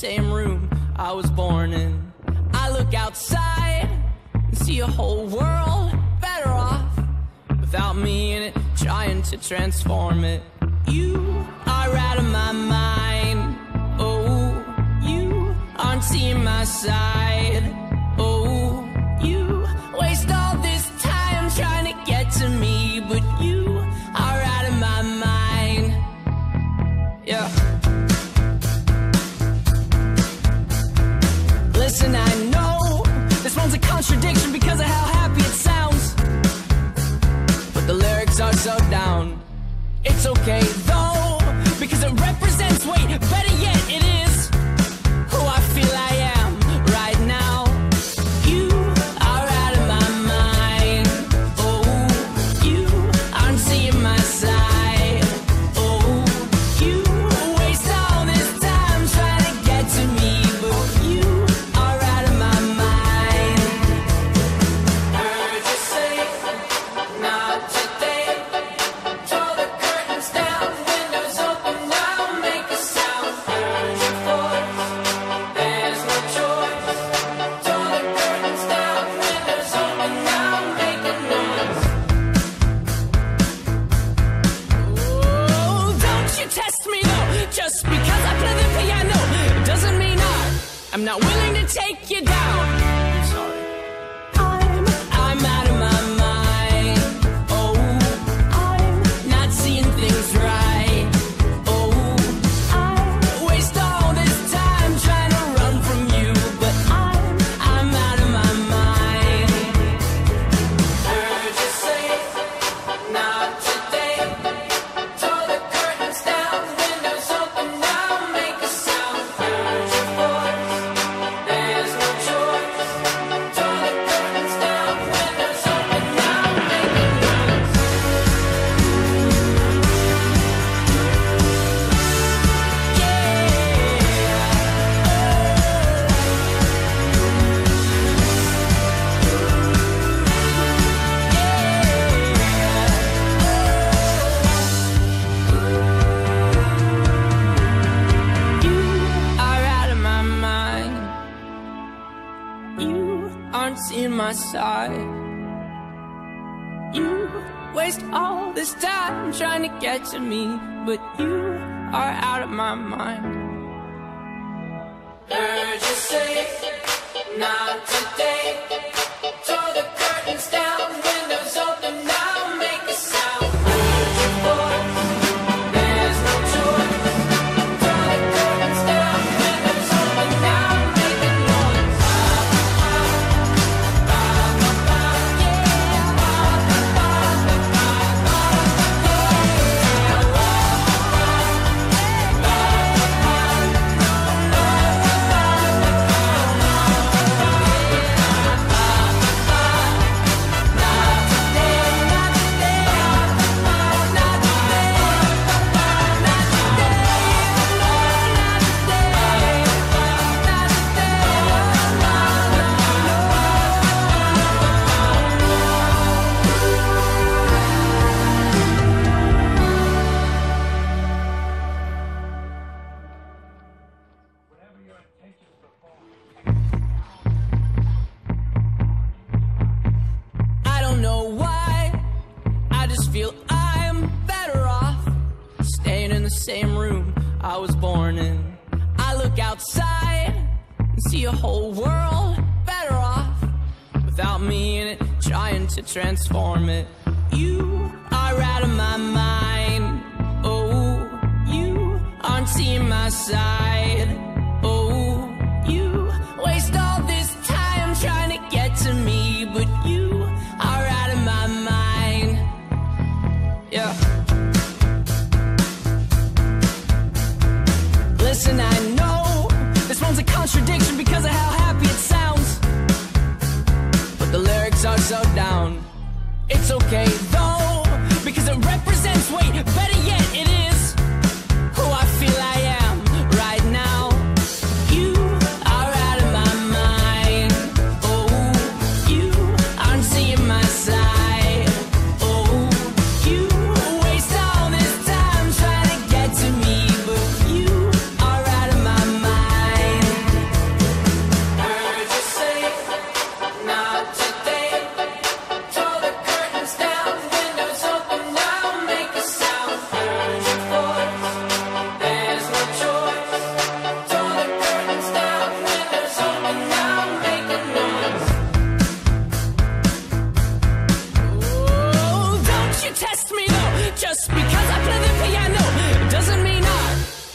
same room I was born in. I look outside and see a whole world better off without me in it, trying to transform it. You are out of my mind. Oh, you aren't seeing my side. I'm not willing to take you down. side. You waste all this time trying to get to me, but you are out of my mind. Heard you say not today. Throw the curtains down, windows open. Now. same room I was born in. I look outside and see a whole world better off without me in it, trying to transform it.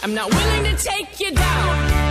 I'm not willing to take you down.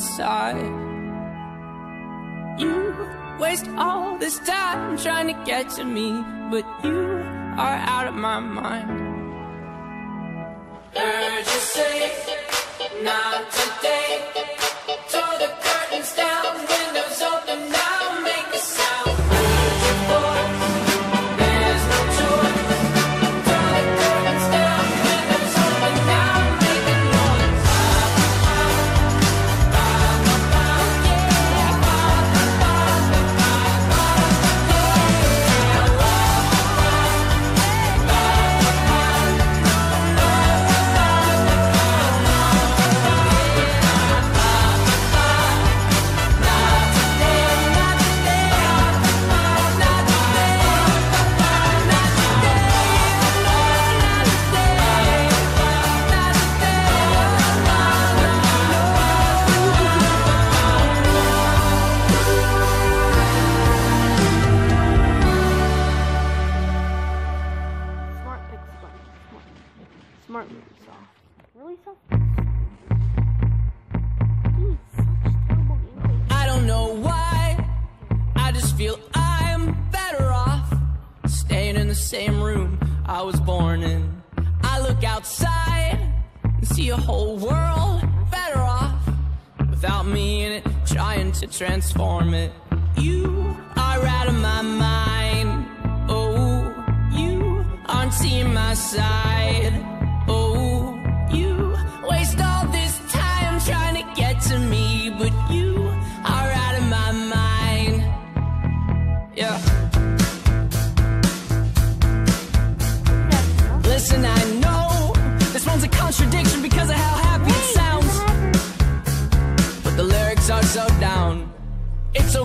side. You waste all this time trying to get to me, but you are out of my mind. Urgency, not today. Throw the curtains down, windows open now. same room I was born in. I look outside and see a whole world better off without me in it, trying to transform it. You are out of my mind. Oh, you aren't seeing my side.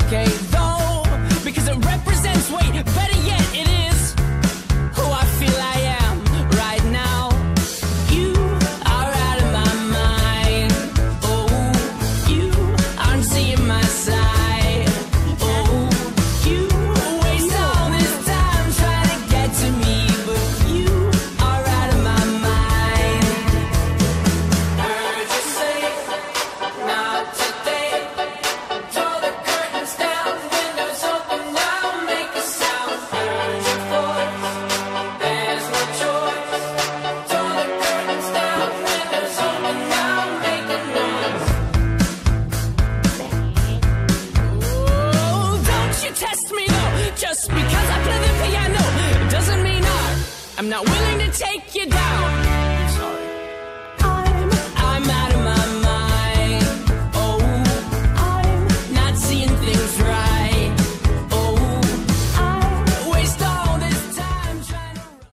game. I'm not willing to take you down.